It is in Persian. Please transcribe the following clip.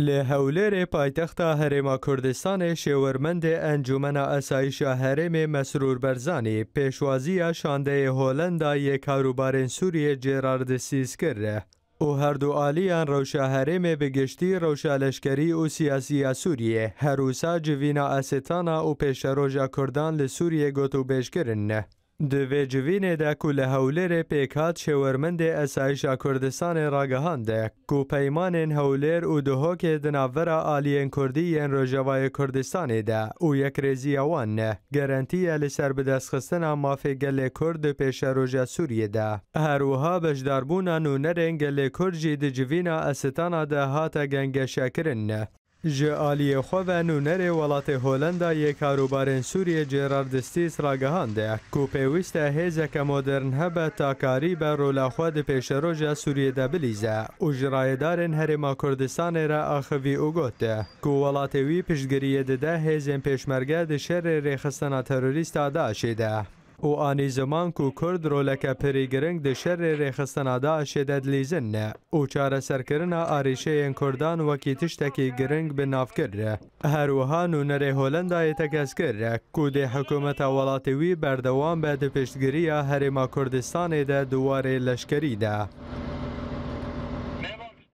لی هولیر پایتختا هرما کردستان شورمند انجمن اسایش هرم مسرور برزانی پیشوازی شانده هولندا یک کاروبار سوریه جرارد سیز کرده. او هر دو آلیان روشا هرم بگشتی روشا لشکری و سیاسی سوریه هروسا جوینا استانا و پیش روژا کردان لسوریه گوتو بیش. دوی جوین ده کو هولیر پیکات شورمند اسایشا کردستان راگهانده کو پیمان هولیر و دهو که دناورا آلین کردی ین روژوای کردستان ده او یک ریزی وان نه گرانتی لسر بدست خستن مافی گل کرد پیش روژا سوریه ده هروها بجداربونا نونرین گل جالی خو و نونر ولات هولندا یک کاروبارن سوری جرارد استیس را گهانده کو پیوست هیزه که مدرن هب تا کاری بر رولا خود پیش رو سوری دبلیزه و دارن هر ما کردستان را آخوی او گوته کو ولات وی پیشگریه ده هیزه پیشمرگه ده شر ریخستان تروریست آده شده û anî ziman ku Kurd roleke pirî giring di şerê rêxistana Daişê de dilîzin ne û çareserkirina arîşeyên Kurdan wekî tiştekî giring bi navkir re. Herwiha nûnerê Holandayê tekeskir re ku dê hikûmeta welatê wî berdewam be di piştgiriya Herêma Kurdistanê de duwarê leşkerî de.